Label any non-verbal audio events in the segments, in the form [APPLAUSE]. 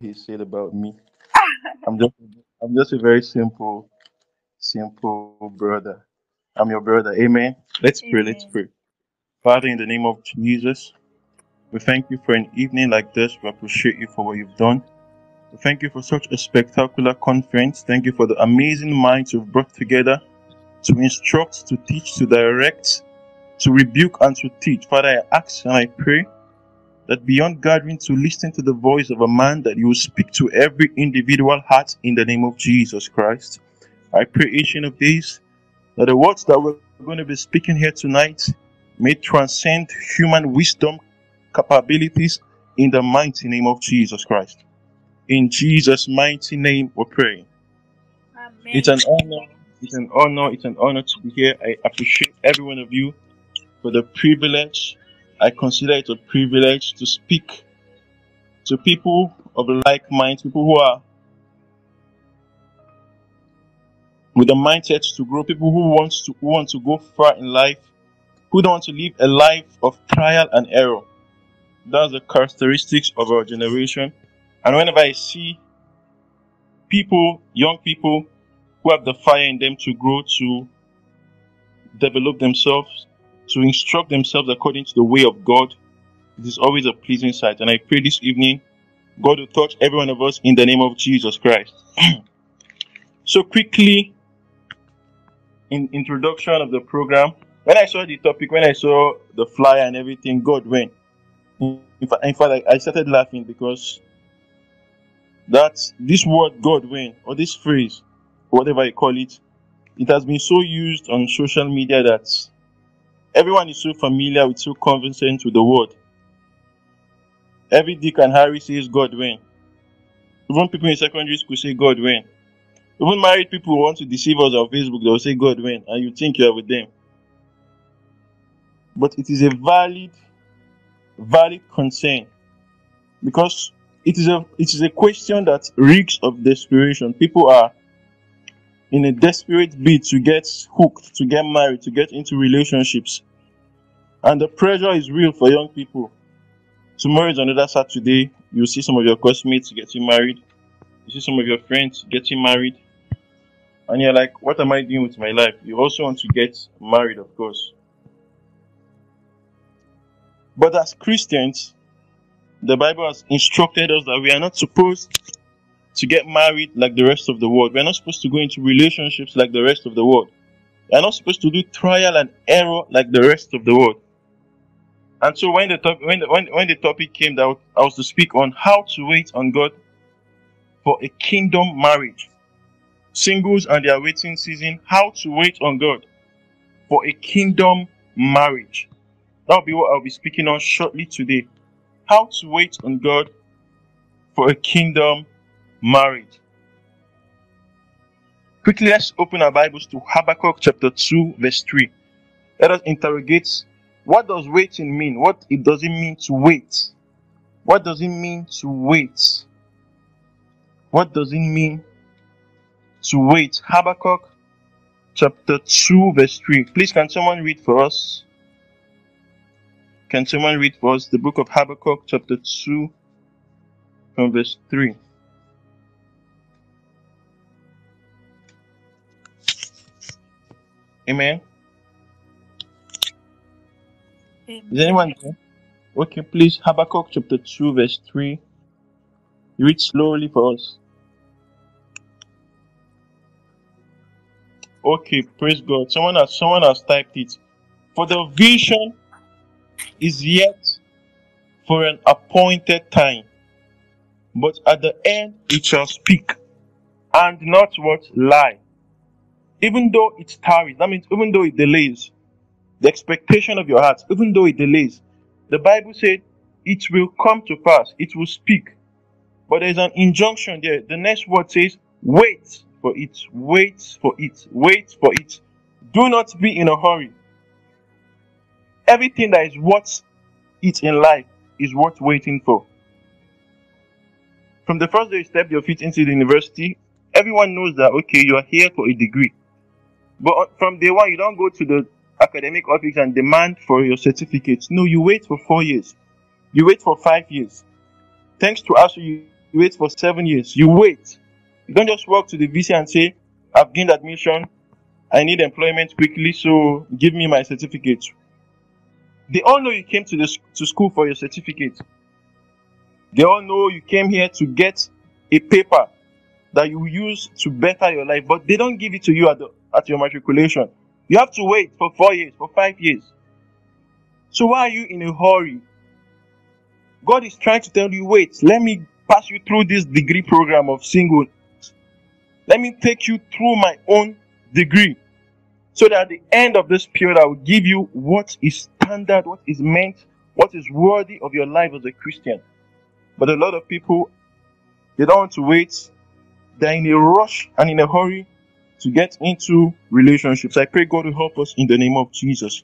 he said about me. I'm just I'm just a very simple, simple brother. I'm your brother. Amen. Let's pray. Let's pray. Father, in the name of Jesus, we thank you for an evening like this. We appreciate you for what you've done. We thank you for such a spectacular conference. Thank you for the amazing minds you've brought together to instruct, to teach, to direct, to rebuke, and to teach. Father, I ask and I pray that beyond gathering to listen to the voice of a man, that you will speak to every individual heart in the name of Jesus Christ. I pray each one of these that the words that we're going to be speaking here tonight may transcend human wisdom capabilities in the mighty name of Jesus Christ. In Jesus' mighty name, we pray. Amen. It's an honor. It's an honor. It's an honor to be here. I appreciate every one of you for the privilege. I consider it a privilege to speak to people of like mind, people who are with the mindset to grow, people who want to who want to go far in life, who don't want to live a life of trial and error. That's the characteristics of our generation. And whenever I see people, young people, who have the fire in them to grow, to develop themselves, to instruct themselves according to the way of God, it is always a pleasing sight. And I pray this evening, God will touch every one of us in the name of Jesus Christ. [CLEARS THROAT] so quickly, in introduction of the program, when I saw the topic, when I saw the flyer and everything, God when. In fact, in fact, I I started laughing because that this word God when or this phrase, whatever you call it, it has been so used on social media that everyone is so familiar with, so conversant with the word. Every Dick and Harry says God when. Even people in secondary school say God when. Even married people who want to deceive us on Facebook, they'll say God when, and you think you are with them. But it is a valid, valid concern because it is a it is a question that reeks of desperation. People are in a desperate bid to get hooked, to get married, to get into relationships. And the pressure is real for young people. Tomorrow is another Saturday. You'll see some of your classmates getting married. You see some of your friends getting married. And you're like, what am I doing with my life? You also want to get married, of course. But as Christians, the Bible has instructed us that we are not supposed to get married like the rest of the world. We are not supposed to go into relationships like the rest of the world. We are not supposed to do trial and error like the rest of the world. And so when the top, when the, when, when the topic came that I was to speak on how to wait on God for a kingdom marriage, singles and their waiting season, how to wait on God for a kingdom marriage. That'll be what I'll be speaking on shortly today. How to wait on God for a kingdom marriage. Quickly, let's open our Bibles to Habakkuk chapter 2, verse 3. Let us interrogate what does waiting mean? What it does it mean to wait? What does it mean to wait? What does it mean to wait? Habakkuk chapter 2, verse 3. Please, can someone read for us? Can someone read for us the book of Habakkuk chapter 2 from verse 3? Amen. Is anyone there? Okay, please, Habakkuk chapter 2, verse 3. Read slowly for us. Okay, praise God. Someone has someone has typed it. For the vision is yet for an appointed time, but at the end it shall speak, and not what lie. Even though it tarries, that means even though it delays, the expectation of your heart, even though it delays, the Bible said it will come to pass, it will speak. But there's an injunction there. The next word says, wait for it, wait for it, wait for it. Do not be in a hurry. Everything that is worth it in life is worth waiting for. From the first day you step your feet into the university, everyone knows that okay, you are here for a degree. But uh, from day one, you don't go to the academic office and demand for your certificate. No, you wait for four years. You wait for five years. Thanks to us, You wait for seven years. You wait. You don't just walk to the VC and say, I've gained admission. I need employment quickly, so give me my certificate. They all know you came to the to school for your certificate. They all know you came here to get a paper that you use to better your life, but they don't give it to you at, the, at your matriculation. You have to wait for four years, for five years. So why are you in a hurry? God is trying to tell you, wait, let me pass you through this degree program of single. Let me take you through my own degree. So that at the end of this period, I will give you what is standard, what is meant, what is worthy of your life as a Christian. But a lot of people, they don't want to wait. They're in a rush and in a hurry to get into relationships. I pray God will help us in the name of Jesus.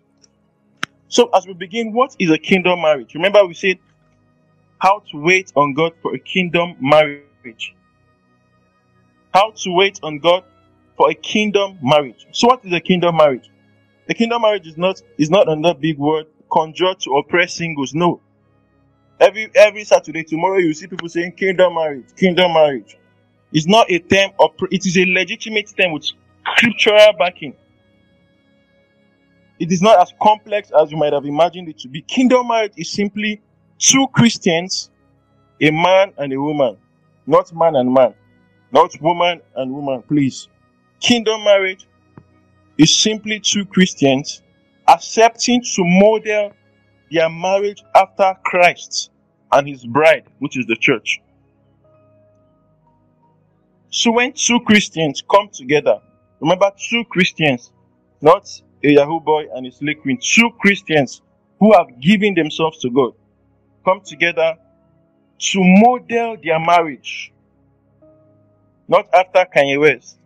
So, as we begin, what is a kingdom marriage? Remember, we said how to wait on God for a kingdom marriage. How to wait on God for a kingdom marriage. So, what is a kingdom marriage? A kingdom marriage is not is not another big word conjured to oppress singles. No, Every every Saturday, tomorrow you see people saying kingdom marriage, kingdom marriage. It's not a term of it is a legitimate term with scriptural backing. It is not as complex as you might have imagined it to be. Kingdom marriage is simply two Christians, a man and a woman, not man and man, not woman and woman, please. Kingdom marriage is simply two Christians accepting to model their marriage after Christ and his bride, which is the church. So when two Christians come together, remember two Christians, not a Yahoo boy and a slave queen, two Christians who have given themselves to God, come together to model their marriage. Not after Kanye West,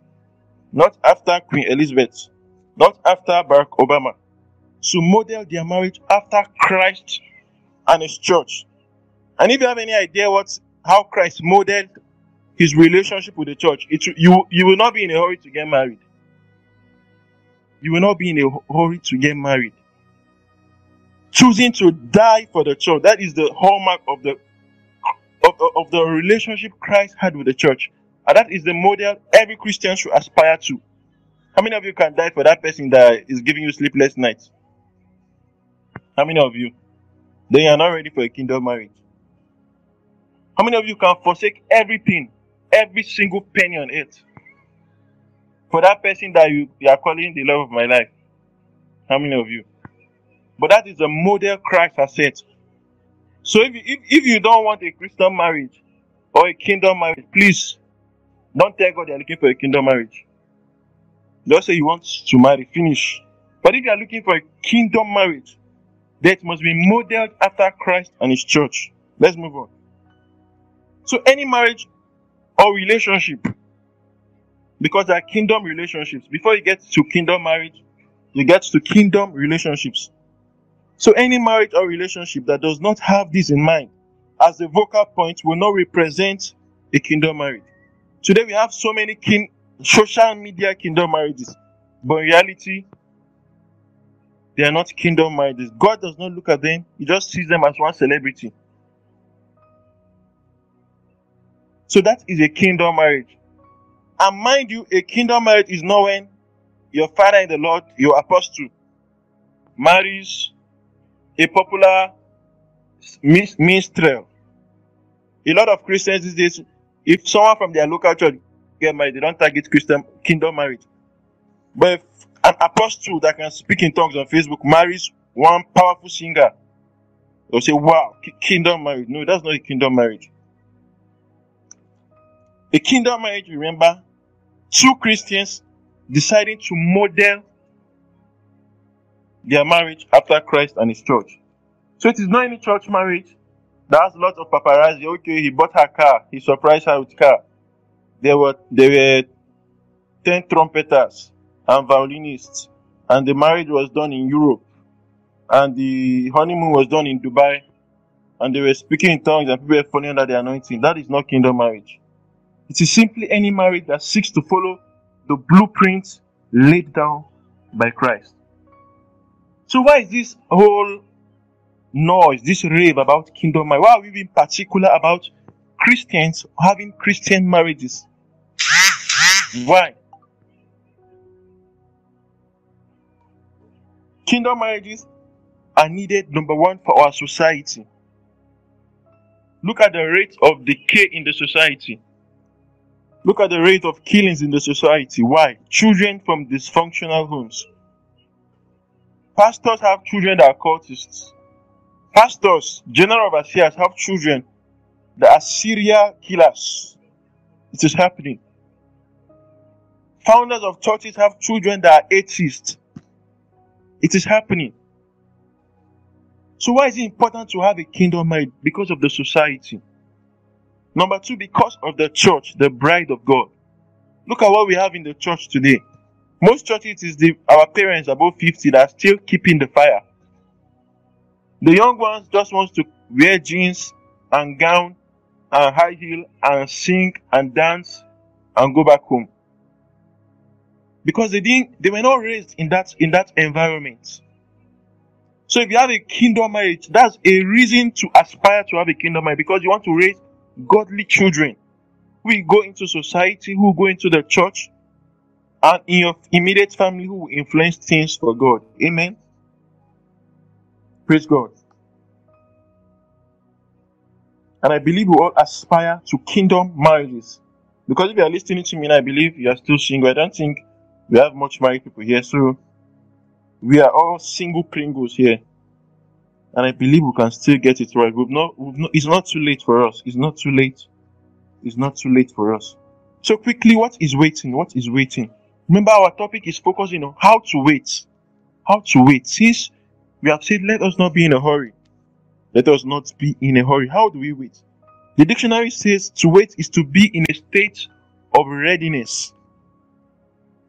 not after Queen Elizabeth, not after Barack Obama, to model their marriage after Christ and his church. And if you have any idea what how Christ modeled his relationship with the church, it, you, you will not be in a hurry to get married. You will not be in a hurry to get married. Choosing to die for the church, that is the hallmark of the of, of the relationship Christ had with the church. And that is the model every Christian should aspire to. How many of you can die for that person that is giving you sleepless nights? How many of you? Then you are not ready for a kingdom marriage. How many of you can forsake everything, every single penny on it for that person that you, you are calling the love of my life? How many of you? But that is a model Christ has set. So if you, if, if you don't want a Christian marriage or a kingdom marriage, please don't tell God you're looking for a kingdom marriage. Just say you want to marry, finish. But if you are looking for a kingdom marriage, that must be modeled after Christ and His church. Let's move on. So, any marriage or relationship, because there are kingdom relationships, before you get to kingdom marriage, you get to kingdom relationships. So, any marriage or relationship that does not have this in mind as the vocal point will not represent a kingdom marriage. Today, we have so many kin- social media kingdom marriages, but in reality, they are not kingdom marriages. God does not look at them, He just sees them as one celebrity. So that is a kingdom marriage. And mind you, a kingdom marriage is not when your father in the Lord, your apostle, marries a popular minstrel. A lot of Christians these days, if someone from their local church get married, they don't target Christian kingdom marriage. But if an apostle that can speak in tongues on Facebook marries one powerful singer, they'll say, wow, kingdom marriage. No, that's not a kingdom marriage. A kingdom marriage, remember, two Christians deciding to model their marriage after Christ and his church. So it is not any church marriage that has lots of paparazzi. Okay, he bought her car, he surprised her with car. There were there were ten trumpeters and violinists. And the marriage was done in Europe. And the honeymoon was done in Dubai. And they were speaking in tongues and people were falling under the anointing. That is not kingdom marriage. It is simply any marriage that seeks to follow the blueprint laid down by Christ. So why is this whole noise, this rave about kingdom marriage? Why are we being particular about Christians having Christian marriages. Why? Kingdom marriages are needed, number one, for our society. Look at the rate of decay in the society. Look at the rate of killings in the society. Why? Children from dysfunctional homes. Pastors have children that are cultists. Pastors, general overseers have children that are serial killers. It is happening. Founders of churches have children that are atheists. It is happening. So why is it important to have a kingdom mind? Because of the society. Number two, because of the church, the bride of God. Look at what we have in the church today. Most churches is the our parents above 50 that are still keeping the fire. The young ones just wants to wear jeans and gown and high heel and sing and dance and go back home. Because they didn't they were not raised in that in that environment. So if you have a kingdom marriage, that's a reason to aspire to have a kingdom marriage because you want to raise godly children who go into society, who go into the church, and in your immediate family who will influence things for God. Amen. Praise God. And I believe we all aspire to kingdom marriages. Because if you are listening to me, and I believe you are still single. I don't think we have much married people here. So we are all single Pringles here. And I believe we can still get it right. We've not, we've not, it's not too late for us. It's not too late. It's not too late for us. So quickly, what is waiting? What is waiting? Remember, our topic is focusing on how to wait. How to wait. Since we have said, let us not be in a hurry. Let us not be in a hurry. How do we wait? The dictionary says to wait is to be in a state of readiness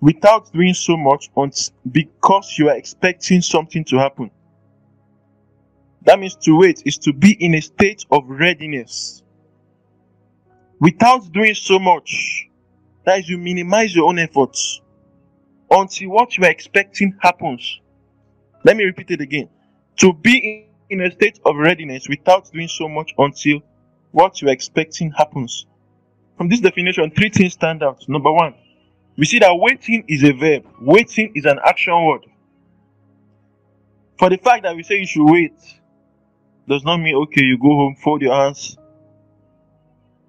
without doing so much because you are expecting something to happen. That means to wait is to be in a state of readiness without doing so much. That is, you minimize your own efforts until what you are expecting happens. Let me repeat it again. To be in a state of readiness without doing so much until what you are expecting happens. From this definition, three things stand out. Number one, we see that waiting is a verb, waiting is an action word. For the fact that we say you should wait does not mean, okay, you go home, fold your hands,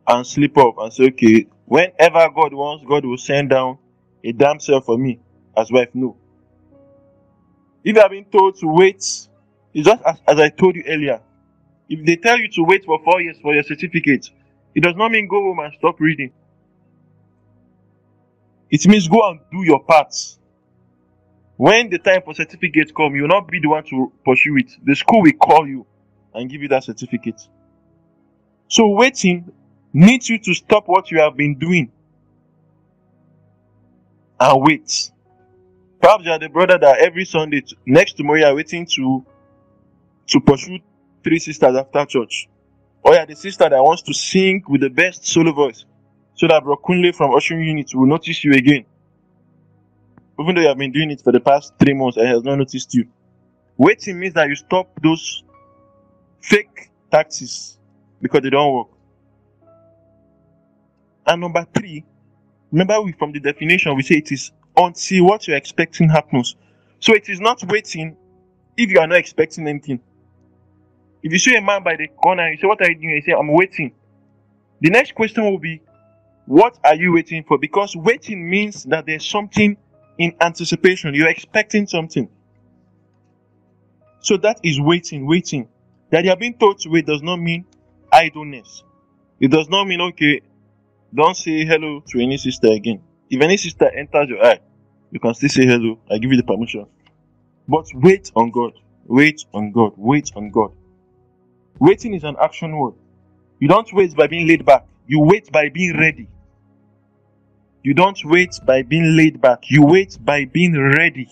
and sleep off and say, okay, whenever God wants, God will send down a damsel for me as wife. No. If you have been told to wait, it's just as, as I told you earlier. If they tell you to wait for four years for your certificate, it does not mean go home and stop reading. It means go and do your part. When the time for certificate come, you will not be the one to pursue it. The school will call you and give you that certificate. So waiting needs you to stop what you have been doing and wait. Perhaps you are the brother that every Sunday next tomorrow you are waiting to to pursue three sisters after church. Or you are the sister that wants to sing with the best solo voice so that Brokunle from Ocean Unit will notice you again. Even though you have been doing it for the past three months and has not noticed you. Waiting means that you stop those fake taxes because they don't work. And number three, remember we from the definition we say it is until what you're expecting happens. So it is not waiting if you are not expecting anything. If you see a man by the corner, you say, What are you doing? You say, I'm waiting. The next question will be, What are you waiting for? Because waiting means that there's something in anticipation. You're expecting something. So that is waiting, waiting. That you are being told with does not mean idleness. It does not mean, okay, don't say hello to any sister again. If any sister enters your eye, you can still say hello. I give you the permission. But wait on God. Wait on God. Wait on God. Waiting is an action word. You don't wait by being laid back. You wait by being ready. You don't wait by being laid back. You wait by being ready.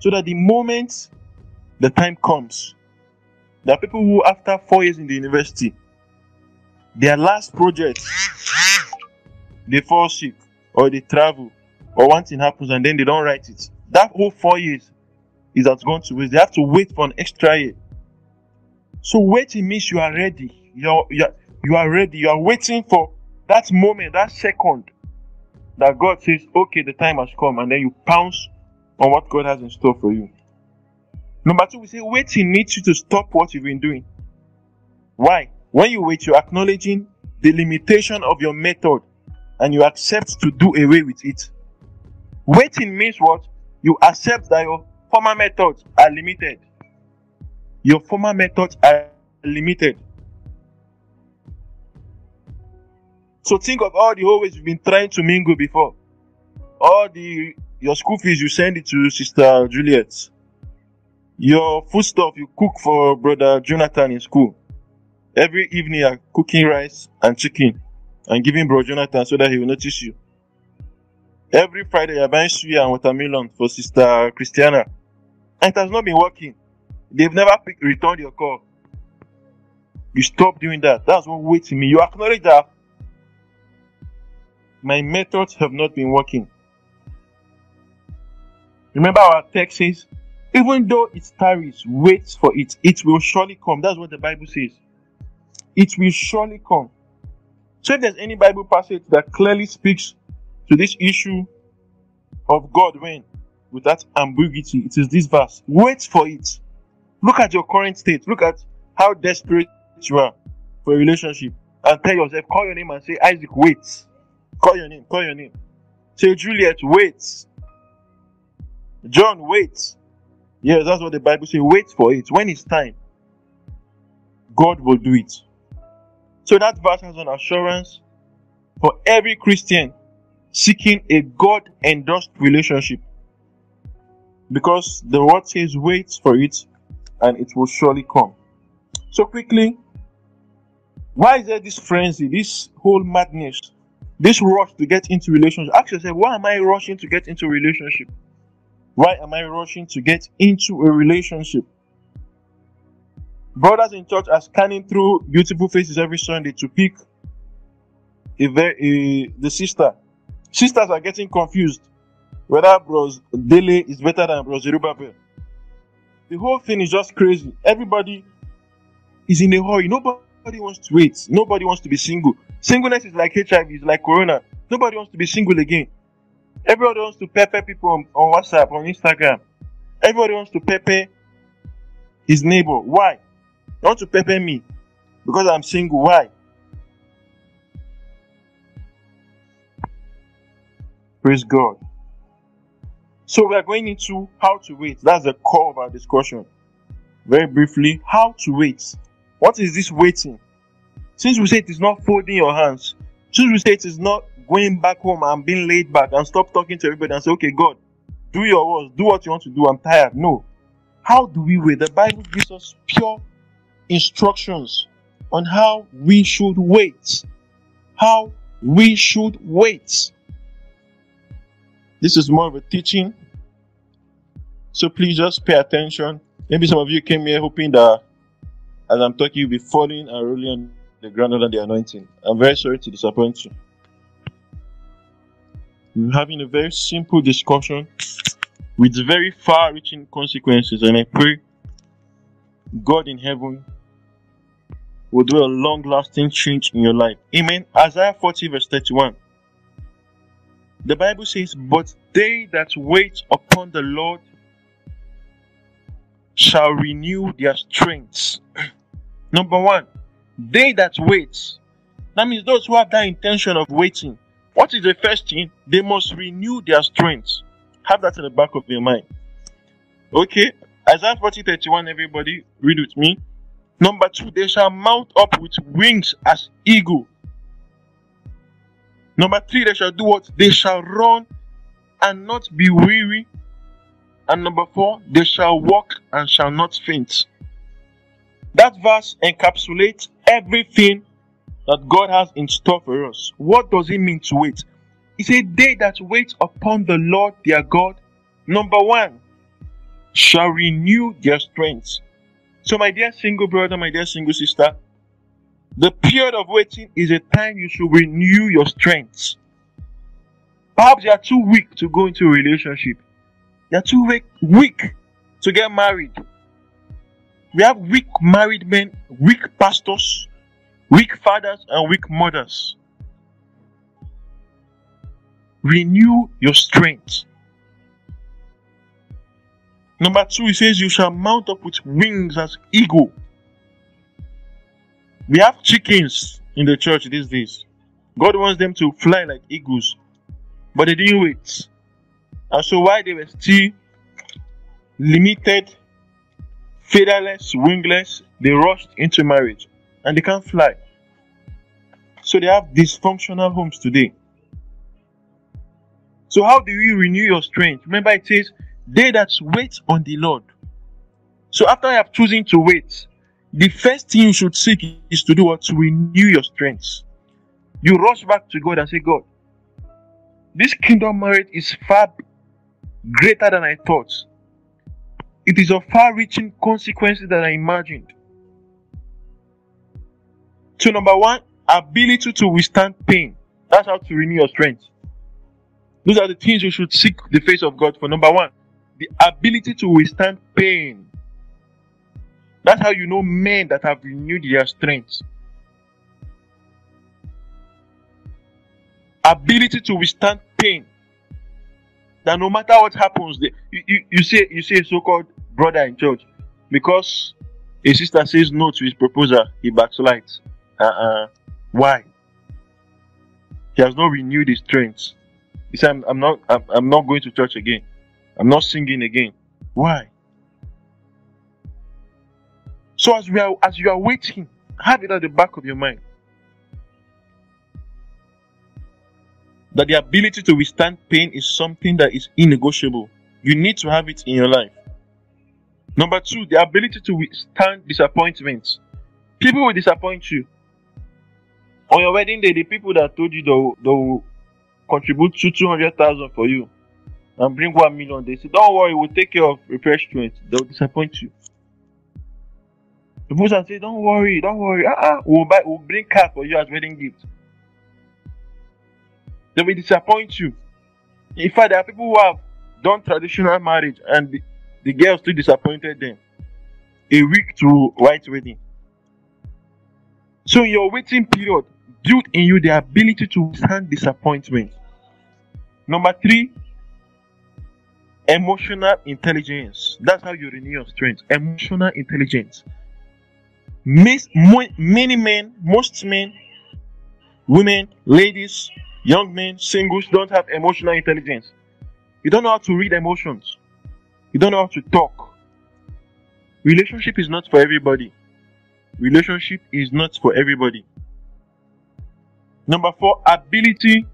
So that the moment the time comes, there are people who, after four years in the university, their last project, they fall sick or they travel or one thing happens and then they don't write it. That whole four years is has gone to waste. They have to wait for an extra year. So waiting means you are ready. You're, you're, You are ready. You are waiting for that moment, that second that God says, okay, the time has come, and then you pounce on what God has in store for you. Number two, we say waiting needs you to stop what you've been doing. Why? When you wait, you're acknowledging the limitation of your method and you accept to do away with it. Waiting means what? You accept that your former methods are limited. Your former methods are limited. So think of all the ways you've been trying to mingle before. All the your school fees you send it to Sister Juliet. Your food stuff you cook for brother Jonathan in school. Every evening you're cooking rice and chicken and giving bro Jonathan so that he will notice you. Every Friday you're buying suya and watermelon for Sister Christiana. And it has not been working. They've never returned your call. You stop doing that. That's what waiting me. You acknowledge that my methods have not been working. Remember our text says, even though it tarries, wait for it. It will surely come. That's what the Bible says. It will surely come. So if there's any Bible passage that clearly speaks to this issue of God when, with that ambiguity, it is this verse. Wait for it. Look at your current state. Look at how desperate you are for a relationship. And tell yourself, call your name and say, Isaac, wait. Call your name. Call your name. Say Juliet, wait. John, wait. Yes, that's what the Bible says. Wait for it. When it's time, God will do it. So that verse has an assurance for every Christian seeking a God endorsed relationship. Because the word says, wait for it and it will surely come. So, quickly, why is there this frenzy, this whole madness this rush to get into relationship. Ask yourself, why am I rushing to get into relationship? Why am I rushing to get into a relationship? Brothers in church are scanning through beautiful faces every Sunday to pick a, a the sister. Sisters are getting confused whether Bros Dele is better than Bros Zerubbabel. The whole thing is just crazy. Everybody is in a hurry. Nobody Nobody wants to wait. Nobody wants to be single. Singleness is like HIV, it's like Corona. Nobody wants to be single again. Everybody wants to pepper people on, on WhatsApp, on Instagram. Everybody wants to pepper his neighbor. Why? They want to pepper me because I'm single. Why? Praise God. So we are going into how to wait. That's the core of our discussion. Very briefly, how to wait. What is this waiting? Since we say it is not folding your hands, since we say it is not going back home and being laid back and stop talking to everybody and say, okay, God, do your work, do what you want to do, I'm tired. No. How do we wait? The Bible gives us pure instructions on how we should wait. How we should wait. This is more of a teaching. So please just pay attention. Maybe some of you came here hoping that as I'm talking, you'll be falling and rolling on the ground under the anointing. I'm very sorry to disappoint you. We're having a very simple discussion with very far reaching consequences, and I pray God in heaven will do a long lasting change in your life. Amen. Isaiah 40, verse 31. The Bible says, But they that wait upon the Lord shall renew their strength. Number one, they that wait. That means those who have that intention of waiting. What is the first thing? They must renew their strength. Have that in the back of your mind. Okay, Isaiah 40 31, everybody, read with me. Number two, they shall mount up with wings as eagle. Number three, they shall do what? They shall run and not be weary. And number four, they shall walk and shall not faint. That verse encapsulates everything that God has in store for us. What does it mean to wait? It's a day that waits upon the Lord their God, number one, shall renew their strength. So, my dear single brother, my dear single sister, the period of waiting is a time you should renew your strength. Perhaps you are too weak to go into a relationship. You are too weak, weak to get married. We have weak married men, weak pastors, weak fathers and weak mothers. Renew your strength. Number two, he says, You shall mount up with wings as eagle. We have chickens in the church these days. God wants them to fly like eagles, but they didn't wait. And so, while they were still limited, featherless, wingless, they rushed into marriage and they can't fly. So, they have dysfunctional homes today. So, how do you renew your strength? Remember, it says, They that wait on the Lord. So, after you have chosen to wait, the first thing you should seek is to do what? To renew your strength. You rush back to God and say, God, this kingdom marriage is far greater than I thought. It is of far reaching consequences than I imagined. So, number one, ability to withstand pain. That's how to renew your strength. Those are the things you should seek the face of God for. Number one, the ability to withstand pain. That's how you know men that have renewed their strength. Ability to withstand pain. That no matter what happens, they, you, you, you say you say so-called brother in church because a sister says no to his proposal, he backslides. Uh-uh. Why? He has not renewed his strength. He said, I'm, I'm not I'm, I'm not going to church again. I'm not singing again. Why? So as we are as you are waiting, have it at the back of your mind. That the ability to withstand pain is something that is innegotiable. You need to have it in your life. Number two, the ability to withstand disappointment. People will disappoint you. On your wedding day, the people that told you they'll, they'll contribute to 200,000 for you and bring 1 million, they say, Don't worry, we'll take care of refreshment. They'll disappoint you. The person say, Don't worry, don't worry. Uh-uh. We'll buy we'll bring car for you as wedding gift. They will disappoint you. In fact, there are people who have done traditional marriage and the, the girl still disappointed them. A week to white wedding. So your waiting period, build in you the ability to withstand disappointment. Number three, emotional intelligence. That's how you renew your strength. Emotional intelligence many men, most men, women, ladies, young men, singles don't have emotional intelligence. You don't know how to read emotions. You don't know how to talk. Relationship is not for everybody. Relationship is not for everybody. Number four, ability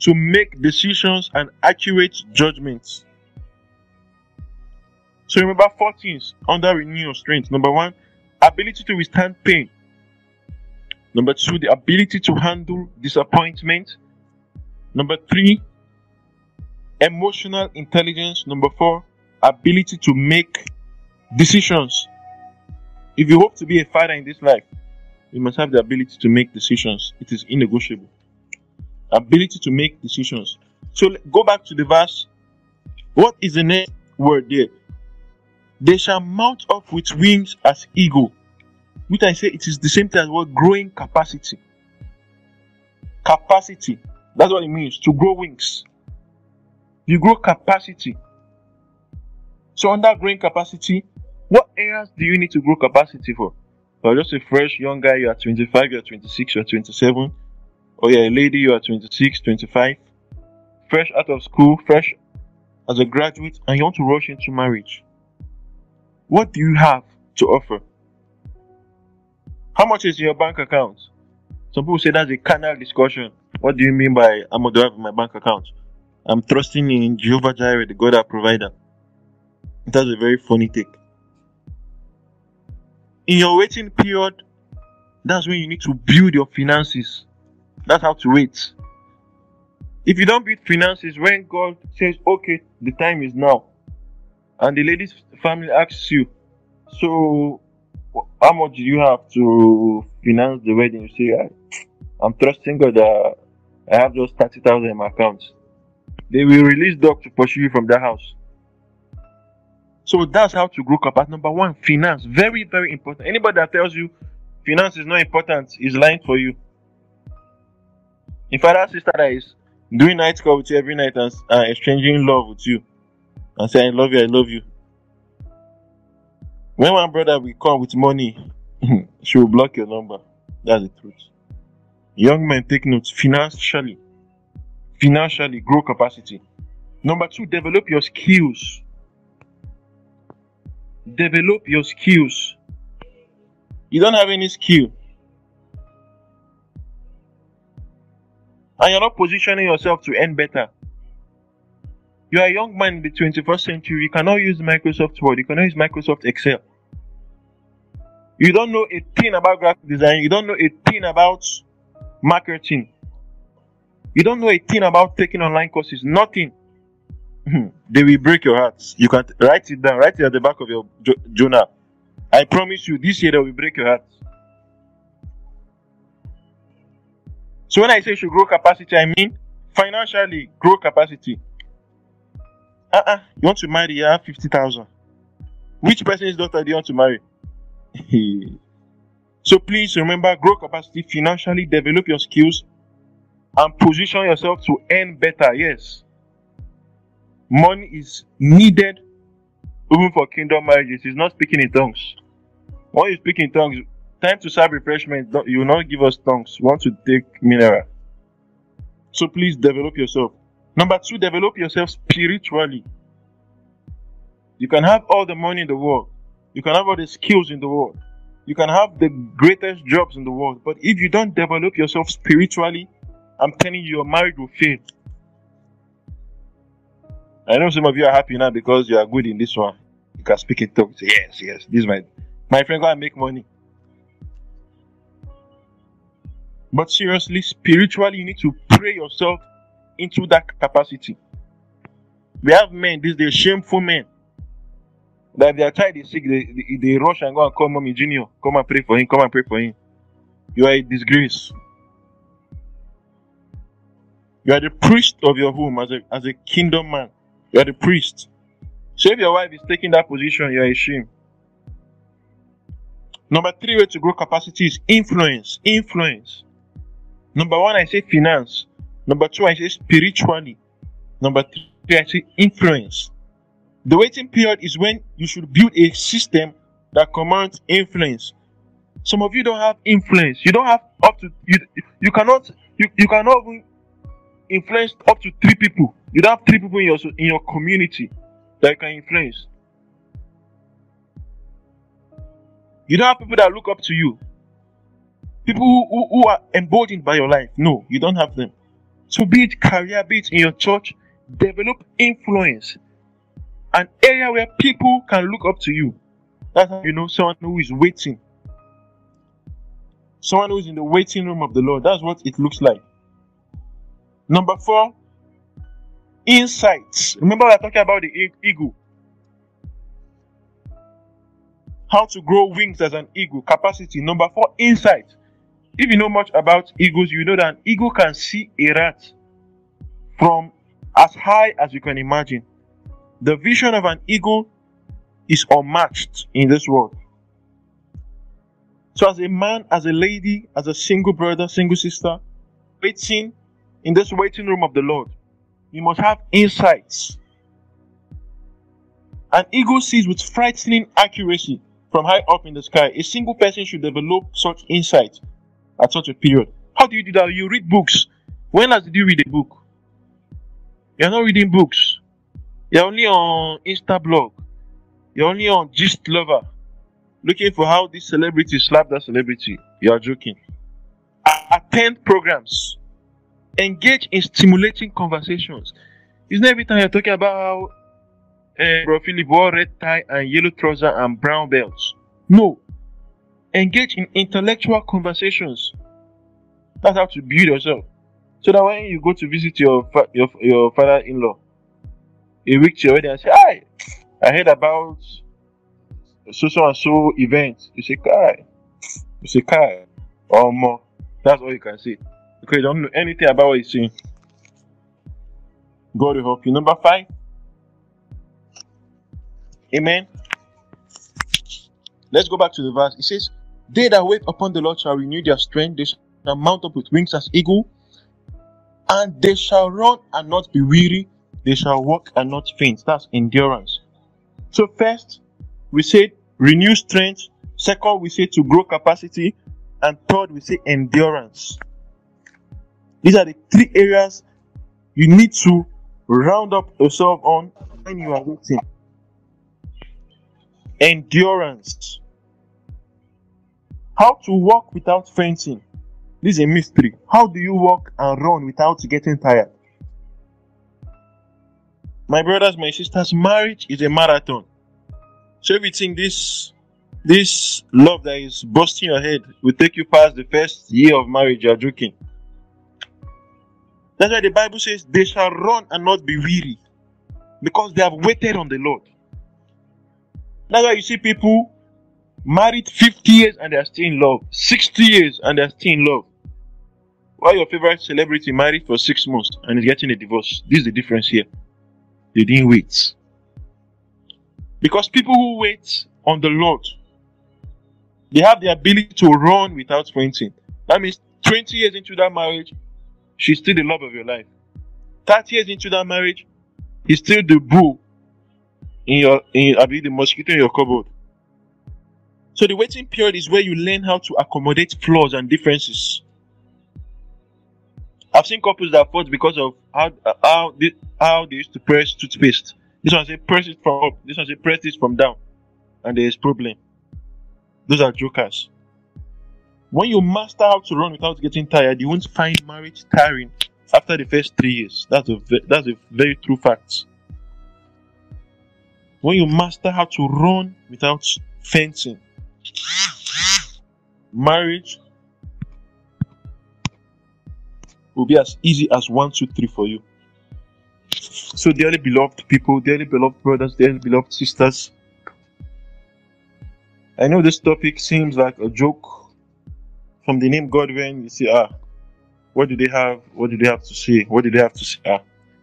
to make decisions and accurate judgments. So remember four things under renewal strength. Number one, ability to withstand pain. Number two, the ability to handle disappointment. Number three, emotional intelligence. Number four, ability to make decisions. If you hope to be a father in this life, you must have the ability to make decisions. It is innegotiable. Ability to make decisions. So go back to the verse. What is the next word there? They shall mount up with wings as eagle. Which I say it is the same thing as what growing capacity. Capacity. That's what it means to grow wings. You grow capacity. So under growing capacity, what areas do you need to grow capacity for? Or just a fresh young guy, you are 25, you are 26, you are 27. Or you're a lady, you are 26, 25. Fresh out of school, fresh as a graduate, and you want to rush into marriage. What do you have to offer? How much is your bank account? Some people say that's a carnal discussion. What do you mean by I'm going to have in my bank account? I'm trusting in Jehovah Jireh, the God our provider. That's a very funny take. In your waiting period, that's when you need to build your finances. That's how to wait. If you don't build finances, when God says, okay, the time is now, and the lady's family asks you, so how much do you have to finance the wedding? You say, I'm trusting God that I have just 30,000 in my account. They will release dog to pursue you from the house. So that's how to grow capacity. Number one, finance. Very, very important. Anybody that tells you finance is not important is lying for you. If that sister that is doing night call with you every night and uh, exchanging love with you and say, I love you, I love you. When one brother will come with money, [LAUGHS] she will block your number. That's the truth. Young men take notes financially. Financially, grow capacity. Number two, develop your skills. Develop your skills. You don't have any skill. And you're not positioning yourself to earn better. You are a young man in the 21st century. You cannot use Microsoft Word. You cannot use Microsoft Excel. You don't know a thing about graphic design. You don't know a thing about marketing. You don't know a thing about taking online courses. Nothing. Hmm. they will break your hearts. You can write it down. Write it at the back of your journal. I promise you, this year they will break your heart. So when I say you should grow capacity, I mean financially grow capacity. Uh-uh. You want to marry, you have 50,000. Which person's daughter do you want to marry? [LAUGHS] so please remember, grow capacity financially, develop your skills, and position yourself to earn better. Yes. Money is needed even for kingdom marriages. It's not speaking in tongues. When you speak in tongues, time to serve refreshment, you will not give us tongues. Want to take mineral. So please develop yourself. Number two, develop yourself spiritually. You can have all the money in the world. You can have all the skills in the world. You can have the greatest jobs in the world. But if you don't develop yourself spiritually, I'm telling you, your marriage will fail. I know some of you are happy now because you are good in this one. You can speak in tongues. Yes, yes. This is my my friend go and make money. But seriously, spiritually, you need to pray yourself into that capacity. We have men these days, shameful men. That their child is sick, they, they, they rush and go and call mommy junior. Come and pray for him. Come and pray for him. You are a disgrace. You are the priest of your home as a as a kingdom man. You are the priest. So if your wife is taking that position, you are a shame. Number three way to grow capacity is influence. Influence. Number one, I say finance. Number two, I say spiritually. Number three, I say influence. The waiting period is when you should build a system that commands influence. Some of you don't have influence. You don't have up to you. You cannot. You, you cannot influence up to three people. You don't have three people in your in your community that you can influence. You don't have people that look up to you. People who, who, who are emboldened by your life. No, you don't have them. So be it career, be it in your church, develop influence. An area where people can look up to you. That's how you know someone who is waiting. Someone who is in the waiting room of the Lord. That's what it looks like. Number four, insights. Remember, we're talking about the eagle. How to grow wings as an eagle. Capacity. Number four, insight. If you know much about eagles, you know that an eagle can see a rat from as high as you can imagine. The vision of an eagle is unmatched in this world. So, as a man, as a lady, as a single brother, single sister, waiting in this waiting room of the Lord, you must have insights. An eagle sees with frightening accuracy from high up in the sky. A single person should develop such insight at such a period. How do you do that? You read books. When last did you read a book? You're not reading books. You're only on Insta blog. You're only on Gist Lover. Looking for how this celebrity slapped that celebrity. You are joking. Attend programs. Engage in stimulating conversations. It's not every time you're talking about how uh, Bro Philip wore red tie and yellow trousers and brown belts. No engage in intellectual conversations. That's how to build yourself. So that when you go to visit your fa- your, your father-in-law a week to your wedding and say, "Hi, I heard about so so and so event," you say, "Kai," you say, "Kai," or more. That's all you can say because you don't know anything about what he's saying. God will help you. Number five. Amen. Let's go back to the verse. It says, They that wait upon the Lord shall renew their strength. They shall mount up with wings as eagle. And they shall run and not be weary. They shall walk and not faint. That's endurance. So first, we said renew strength. Second, we say to grow capacity. And third, we say endurance. These are the three areas you need to round up yourself on when you are waiting. Endurance. How to walk without fainting. This is a mystery. How do you walk and run without getting tired? My brothers, my sisters, marriage is a marathon. So if you think this this love that is busting your head will take you past the first year of marriage, you're joking. That's why the Bible says they shall run and not be weary because they have waited on the Lord. That's why you see people married 50 years and they're still in love, 60 years and they're still in love. Why your favorite celebrity married for six months and is getting a divorce? This is the difference here. They didn't wait. Because people who wait on the Lord, they have the ability to run without fainting. That means 20 years into that marriage, she's still the love of your life. 30 years into that marriage, he's still the boo in your in I mean the mosquito in your cupboard. So the waiting period is where you learn how to accommodate flaws and differences. I've seen couples that fought because of how how they, how they used to press toothpaste. This one say press it from up. This one say press this from down, and there is problem. Those are jokers. When you master how to run without getting tired, you won't find marriage tiring after the first three years. That's a that's a very true fact. When you master how to run without fainting, marriage will be as easy as one, two, three for you. So, dearly beloved people, dearly beloved brothers, dearly beloved sisters, I know this topic seems like a joke from the name God when. You see, ah, what do they have? What do they have to say? What do they have to say? Ah,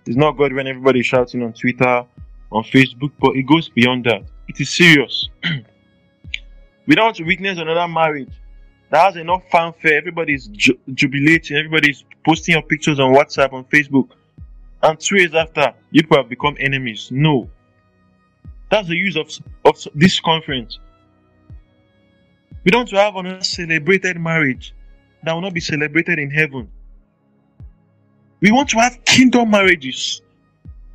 it's not God when. Everybody is shouting on Twitter, on Facebook, but it goes beyond that. It is serious. [CLEARS THROAT] we don't want to witness another marriage that has enough fanfare. Everybody's ju- jubilating. Everybody's posting your pictures on WhatsApp, on Facebook. And two years after, you people have become enemies. No. That's the use of, of this conference. We don't have another celebrated marriage that will not be celebrated in heaven. We want to have kingdom marriages.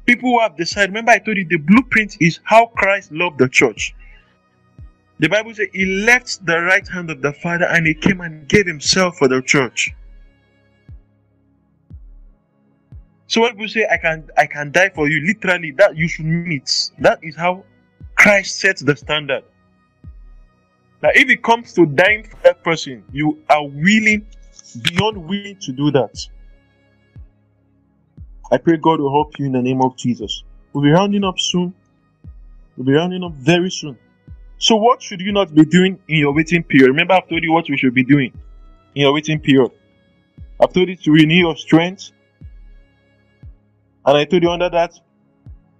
People who have decided, remember, I told you the blueprint is how Christ loved the church. The Bible says he left the right hand of the Father and he came and gave himself for the church. So when people say I can I can die for you, literally that you should mean it. That is how Christ sets the standard. Now if it comes to dying for that person, you are willing, beyond willing to do that. I pray God will help you in the name of Jesus. We'll be rounding up soon. We'll be rounding up very soon. So what should you not be doing in your waiting period? Remember I've told you what we should be doing in your waiting period. I've told you to renew your strength. And I told you under that,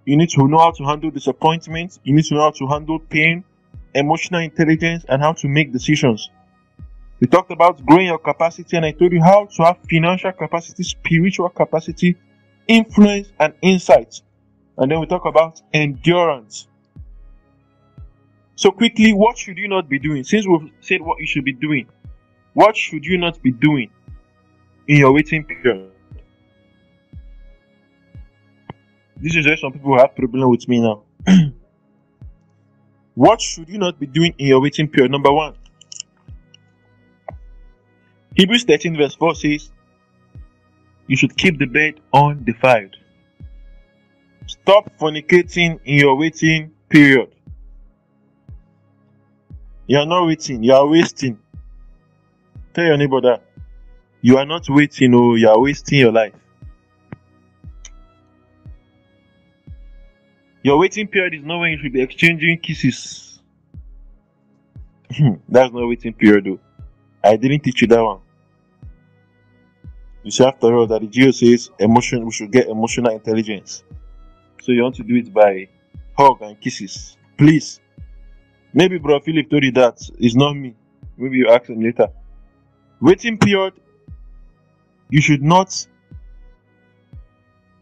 you need to know how to handle disappointment. You need to know how to handle pain, emotional intelligence, and how to make decisions. We talked about growing your capacity, and I told you how to have financial capacity, spiritual capacity, influence, and insight. And then we talk about endurance. So quickly, what should you not be doing? Since we've said what you should be doing, what should you not be doing in your waiting period? This is where some people have problem with me now. [CLEARS THROAT] what should you not be doing in your waiting period? Number one, Hebrews 13 verse 4 says, you should keep the bed undefiled. Stop fornicating in your waiting period. You are not waiting, you are wasting. Tell your neighbor that. You are not waiting, oh, you are wasting your life. Your waiting period is not when you should be exchanging kisses. Hmm, that's not waiting period, though. I didn't teach you that one. You see, after all, that the Geo says emotion, we should get emotional intelligence. So you want to do it by hug and kisses. Please Maybe Bro Philip told you that. It's not me. Maybe you ask him later. Waiting period. You should not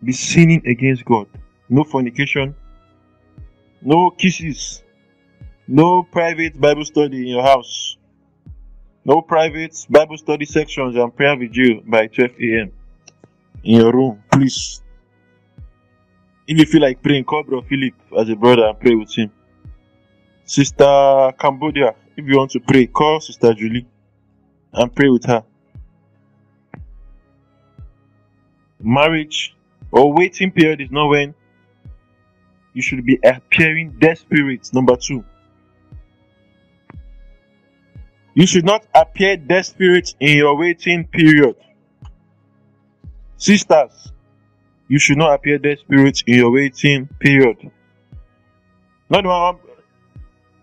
be sinning against God. No fornication. No kisses. No private Bible study in your house. No private Bible study sections and prayer vigil by 12 a.m. in your room, please. If you feel like praying, call Bro Philip as a brother and pray with him. Sister Cambodia, if you want to pray, call Sister Julie and pray with her. Marriage or waiting period is not when you should be appearing desperate. Number two, you should not appear desperate in your waiting period. Sisters, you should not appear desperate in your waiting period. Not the one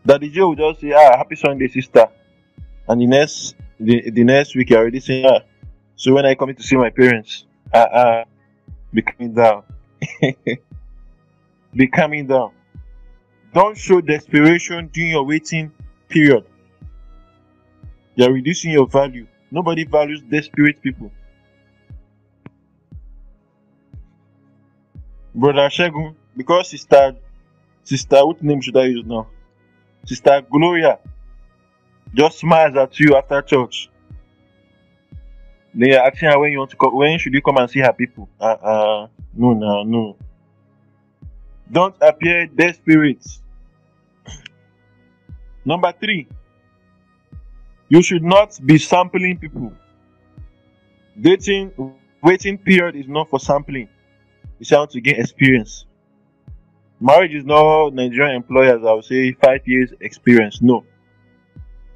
that the will just say, ah, happy Sunday, sister. And the next the, the next week you're already saying, ah, so when I come to see my parents, ah, uh, be coming down. [LAUGHS] be coming down. Don't show desperation during your waiting period. You're reducing your value. Nobody values desperate people. Brother Shegun, because sister, sister, what name should I use now? Sister Gloria just smiles at you after church. Then you're asking her when you want to come, when should you come and see her people? Uh, uh, no, no, no. Don't appear desperate. Number three, you should not be sampling people. Dating, waiting period is not for sampling. It's how to gain experience. Marriage is not Nigerian employers, I would say five years experience. No.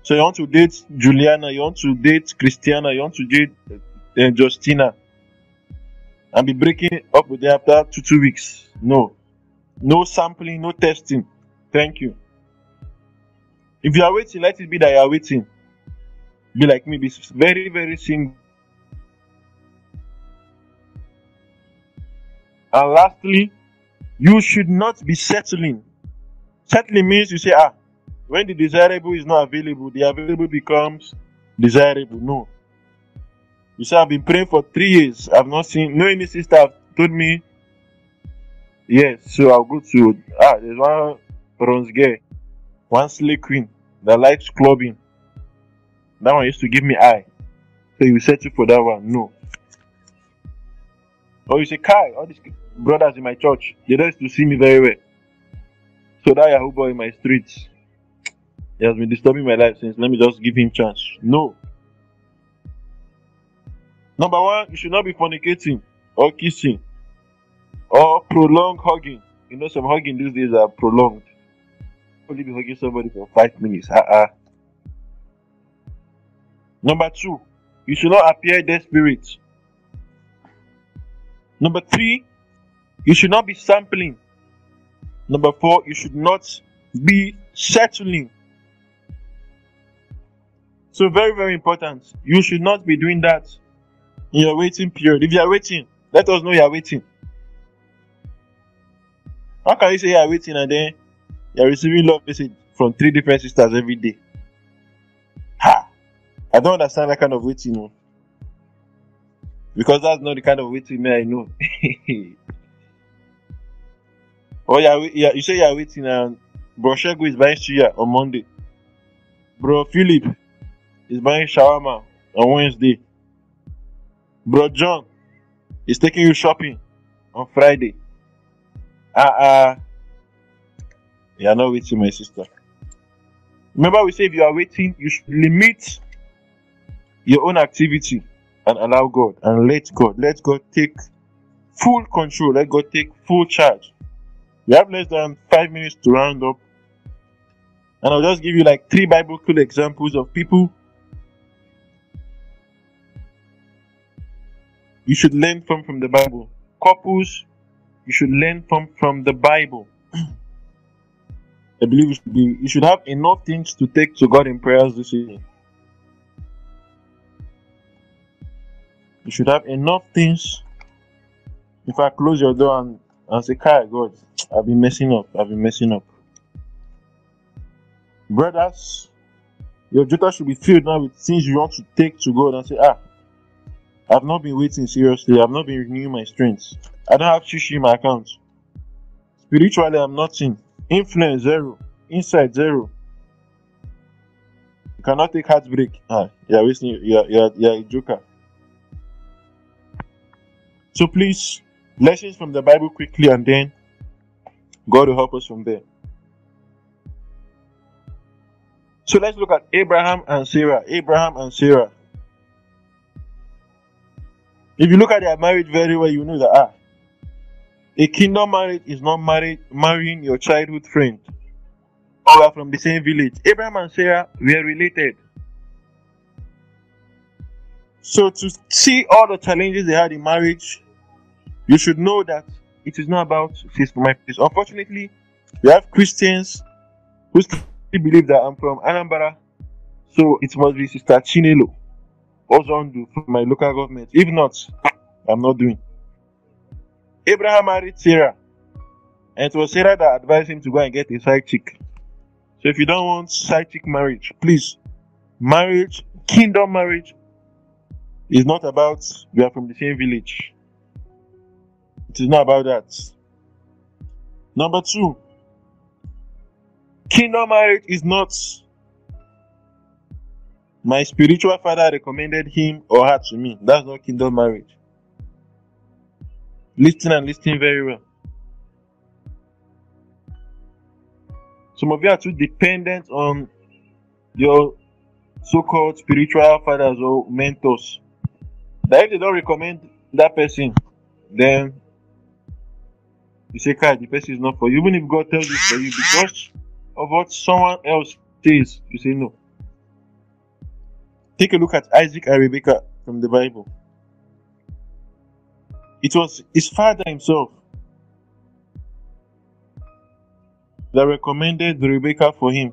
So you want to date Juliana, you want to date Christiana, you want to date uh, Justina, and be breaking up with them after two two weeks. No. No sampling, no testing. Thank you. If you are waiting, let it be that you are waiting. Be like me, be very, very single. And lastly, you should not be settling. Settling means you say, ah, when the desirable is not available, the available becomes desirable. No. You say, I've been praying for three years. I've not seen, no any sister have told me, yes, so I'll go to, ah, there's one bronze girl, one slay queen that likes clubbing. That one used to give me eye. So you settle for that one. No. Or you say, Kai, all these brothers in my church, they don't used to see me very well. So that Yahoo boy in my streets, he has been disturbing my life since. Let me just give him chance. No. Number one, you should not be fornicating or kissing or prolonged hugging. You know, some hugging these days are prolonged. Only be hugging somebody for five minutes. Uh-uh. Number two, you should not appear desperate. Number three, you should not be sampling. Number four, you should not be settling. So, very, very important. You should not be doing that in your waiting period. If you are waiting, let us know you are waiting. How can you say you are waiting and then you are receiving love message from three different sisters every day? Ha! I don't understand that kind of waiting. No. Because that's not the kind of waiting I know. [LAUGHS] oh yeah, yeah, you say you're waiting and Bro Shegu is buying suya on Monday. Bro Philip is buying shawarma on Wednesday. Bro John is taking you shopping on Friday. Ah uh, uh you are not waiting, my sister. Remember, we say if you are waiting, you should limit your own activity and allow God and let God, let God take full control, let God take full charge. We have less than five minutes to round up, and I'll just give you like three biblical examples of people you should learn from from the Bible. Couples, you should learn from from the Bible. [CLEARS THROAT] I believe you should, be, you should have enough things to take to God in prayers this evening. You should have enough things. If I close your door and, and say, Kai, God, I've been messing up. I've been messing up. Brothers, Your jota should be filled now with things you want to take to God and say, ah, I've not been waiting seriously. I've not been renewing my strength. I don't have shishi in my account. Spiritually, I'm nothing. Influence zero. Insight zero. You cannot take heartbreak. Ah, you're wasting. You're, you're, you're a joker. So please, lessons from the Bible quickly, and then God will help us from there. So let's look at Abraham and Sarah. Abraham and Sarah. If you look at their marriage very well, you know that ah, a kingdom marriage is not married marrying your childhood friend or are from the same village. Abraham and Sarah were related. So to see all the challenges they had in marriage, you should know that it is not about face my face. Unfortunately, we have Christians who still believe that I'm from Anambra, so it must be Sister Chinelo Ozondu from my local government. If not, I'm not doing. Abraham married Sarah, and it was Sarah that advised him to go and get a side chick. So if you don't want side chick marriage, please, marriage, kingdom marriage, is not about we are from the same village. It is not about that. Number two, kingdom marriage is not my spiritual father recommended him or her to me. That's not kingdom marriage. Listen and listen very well. Some of you are too dependent on your so called spiritual fathers or mentors. That if they don't recommend that person, then you say, God, the person is not for you. Even if God tells you for you, because of what someone else says, you say no. Take a look at Isaac and Rebecca from the Bible. It was his father himself that recommended Rebecca for him.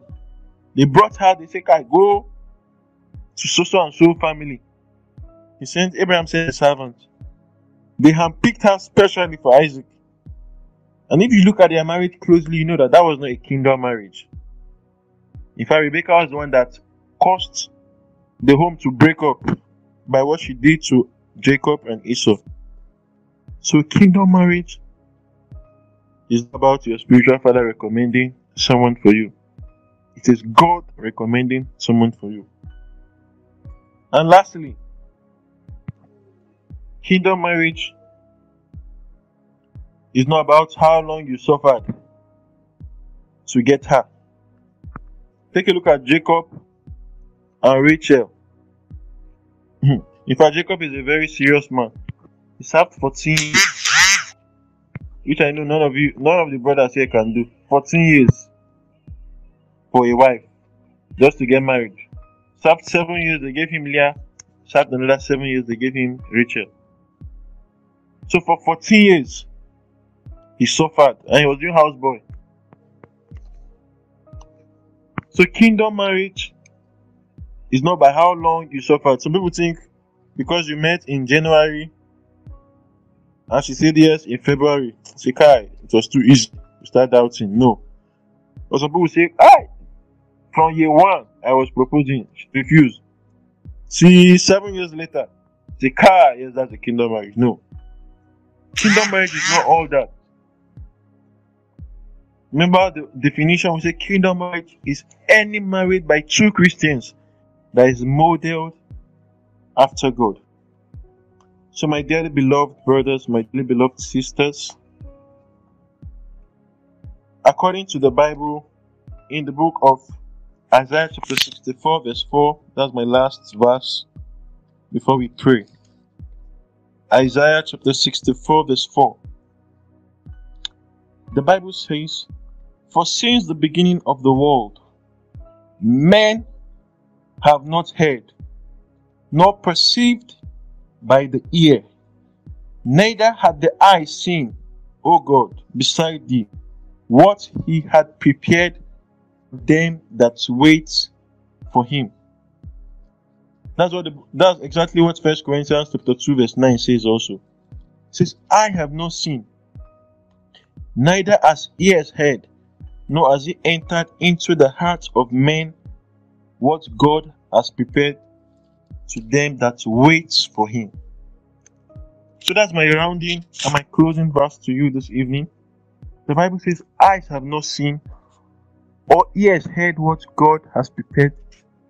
They brought her, they said, I go to so so and so family. He sent Abraham sent a servant. They handpicked her specially for Isaac. And if you look at their marriage closely, you know that that was not a kingdom marriage. In fact, Rebecca was the one that caused the home to break up by what she did to Jacob and Esau. So, kingdom marriage is about your spiritual father recommending someone for you. It is God recommending someone for you. And lastly, kingdom marriage is not about how long you suffered to get her. Take a look at Jacob and Rachel. Hmm. In fact, Jacob is a very serious man. He served 14 years, which I know none of you, none of the brothers here can do. 14 years for a wife just to get married. Served seven years, they gave him Leah. Served another seven years, they gave him Rachel. So for 14 years, he suffered and he was doing houseboy. So kingdom marriage is not by how long you suffered. Some people think because you met in January and she said yes in February. Say, Kai, it was too easy. You start doubting. No. But some people say, I from year one I was proposing. She refused. See, seven years later, say, Kai, yes, that's a kingdom marriage. No. Kingdom marriage is not all that. Remember the definition we say kingdom marriage is any married by two Christians that is modeled after God. So, my dearly beloved brothers, my dearly beloved sisters, according to the Bible, in the book of Isaiah chapter 64, verse 4, that's my last verse before we pray. Isaiah chapter 64, verse 4. The Bible says, For since the beginning of the world, men have not heard, nor perceived by the ear, neither had the eye seen, O God, beside thee, what he had prepared them that wait for him. That's what the, that's exactly what First Corinthians chapter 2, verse 9 says also. It says, I have not seen, neither as ears heard, nor has it entered into the hearts of men what God has prepared to them that wait for Him. So that's my rounding and my closing verse to you this evening. The Bible says, Eyes have not seen, or ears heard what God has prepared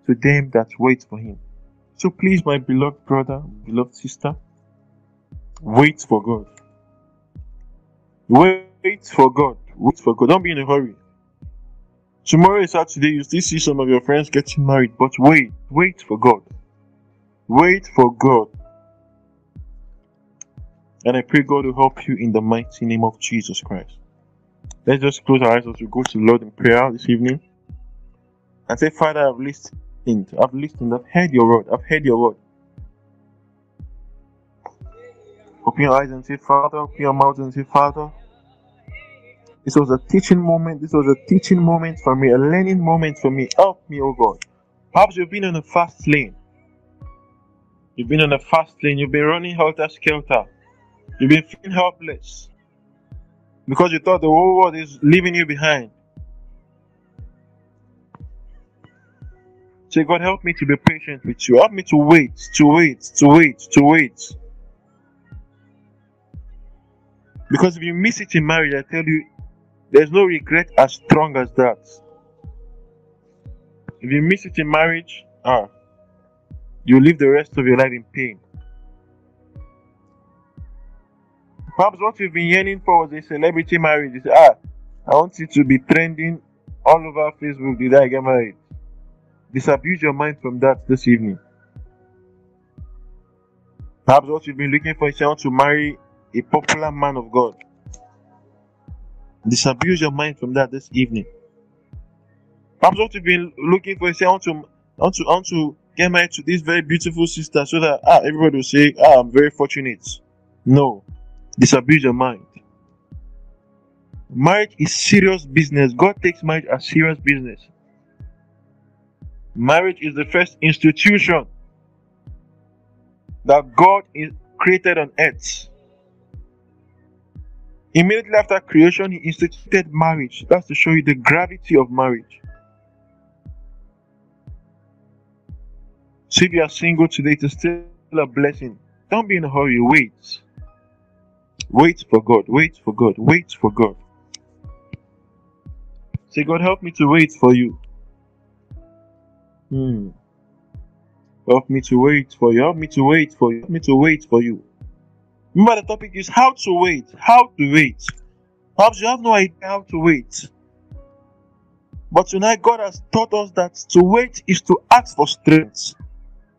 to them that wait for Him. So please, my beloved brother, beloved sister, wait for God. Wait for God. Wait for God. Don't be in a hurry. Tomorrow is Saturday. You still see some of your friends getting married, but wait. Wait for God. Wait for God. And I pray God will help you in the mighty name of Jesus Christ. Let's just close our eyes as we go to the Lord in prayer this evening. And say, Father, I've listened. I've listened. I've heard your word. I've heard your word. Open your eyes and say, Father. Open your mouth and say, Father. This was a teaching moment. This was a teaching moment for me, a learning moment for me. Help me, oh God. Perhaps you've been on a fast lane. You've been on a fast lane. You've been running helter skelter. You've been feeling helpless because you thought the whole world is leaving you behind. Say, God, help me to be patient with you. Help me to wait, to wait, to wait, to wait. Because if you miss it in marriage, I tell you, there's no regret as strong as that. If you miss it in marriage, ah, you live the rest of your life in pain. Perhaps what you've been yearning for was a celebrity marriage. You say, ah, I want you to be trending all over Facebook. Did I get married? Disabuse your mind from that this evening. Perhaps what you've been looking for is you want to marry a popular man of God. Disabuse your mind from that this evening. Perhaps what you've been looking for is I want to, I want to, I want to get married to this very beautiful sister so that ah, everybody will say, ah, I'm very fortunate. No. Disabuse your mind. Marriage is serious business. God takes marriage as serious business. Marriage is the first institution that God created on earth. Immediately after creation, he instituted marriage. That's to show you the gravity of marriage. So if you are single today, it's still a blessing. Don't be in a hurry. Wait. Wait for God. Wait for God. Wait for God. Say, God, help me to wait for you. Hmm. Help me to wait for you. Help me to wait for you. Help me to wait for you. Remember, the topic is how to wait. How to wait. Perhaps you have no idea how to wait. But tonight, God has taught us that to wait is to ask for strength.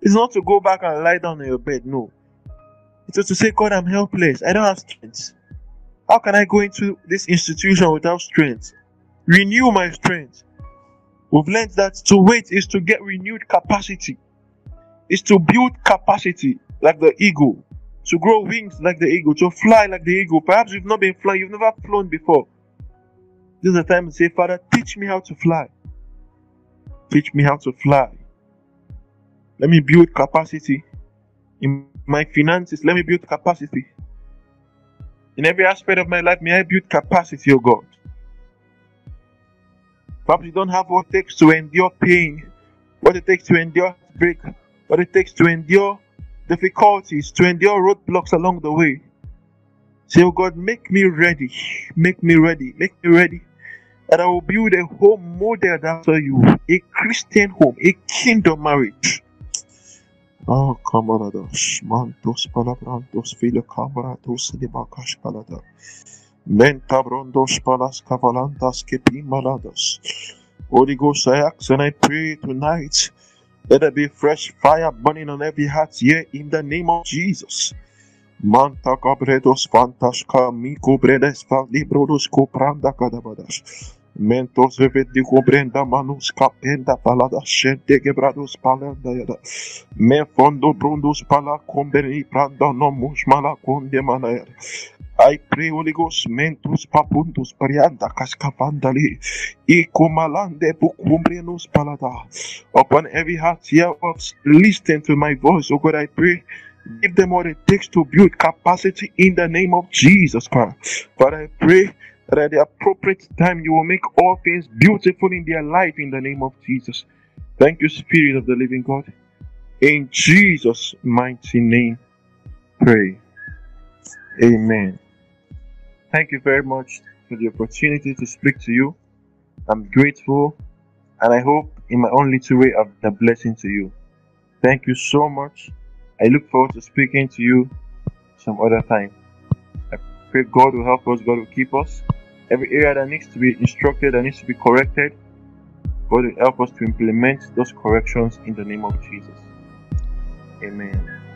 It's not to go back and lie down on your bed. No. It's to say, God, I'm helpless. I don't have strength. How can I go into this institution without strength? Renew my strength. We've learned that to wait is to get renewed capacity. Is to build capacity like the eagle to grow wings like the eagle, to fly like the eagle. Perhaps you've not been flying, you've never flown before. This is the time to say, Father, teach me how to fly. Teach me how to fly. Let me build capacity in my finances. Let me build capacity. In every aspect of my life, may I build capacity, oh God. Perhaps you don't have what it takes to endure pain, what it takes to endure break, what it takes to endure difficulties, to endure roadblocks along the way. Say, Oh God, make me ready, make me ready, make me ready. And I will build a home modeled after you, a Christian home, a kingdom marriage. Ah, oh, camaradas, mantos palabrantos, filo camarados, de bacas palada. Mentabrondos palas cavalantas que pimaladas. Holy Ghost, I ask and I pray tonight let there be fresh fire burning on every heart here in the name of Jesus. Manta cabredos fantas kamico bredes librodos copranda cadabadas. Mentos revedi cobrenda manus capenda palada shente quebrados palanda yada. Me fondo brundos pala comberi pranda nomus mala conde. I pray, Holy Ghost, mentus papuntus parianda cascavandali, ikumalande bukumbrianus palada. Upon every heart here of listening to my voice, oh God, I pray. Give them what it takes to build capacity in the name of Jesus Christ. But I pray that at the appropriate time you will make all things beautiful in their life in the name of Jesus. Thank you, Spirit of the living God. In Jesus' mighty name, pray. Amen. Thank you very much for the opportunity to speak to you. I'm grateful and I hope in my own little way I've been a blessing to you. Thank you so much. I look forward to speaking to you some other time. I pray God will help us, God will keep us. Every area that needs to be instructed, that needs to be corrected, God will help us to implement those corrections in the name of Jesus. Amen.